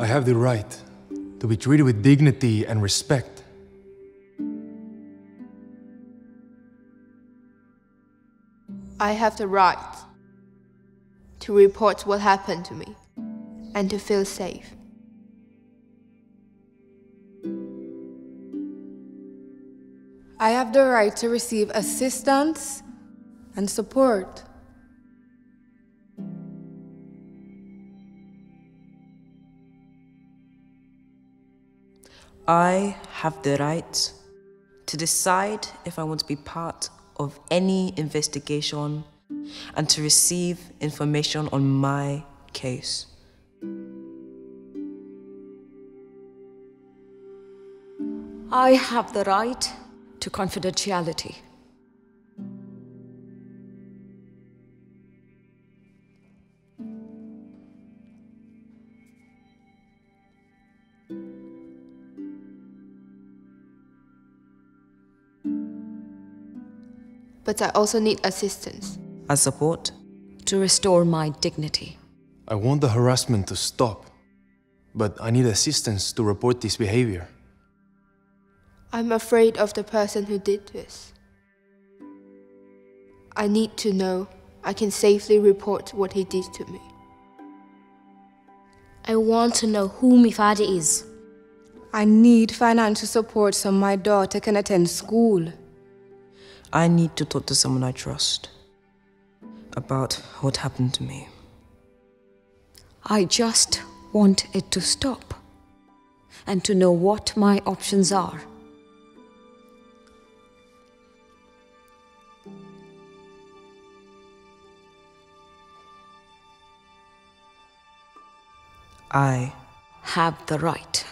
I have the right to be treated with dignity and respect. I have the right to report what happened to me and to feel safe. I have the right to receive assistance and support. I have the right to decide if I want to be part of any investigation and to receive information on my case. I have the right to confidentiality. But I also need assistance. As support, to restore my dignity. I want the harassment to stop, but I need assistance to report this behavior. I'm afraid of the person who did this. I need to know I can safely report what he did to me. I want to know who my father is. I need financial support so my daughter can attend school. I need to talk to someone I trust about what happened to me. I just want it to stop and to know what my options are. I have the right.